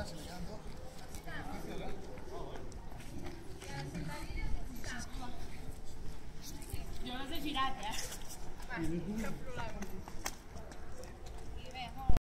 Jo les he girat, eh? Va, cap problema.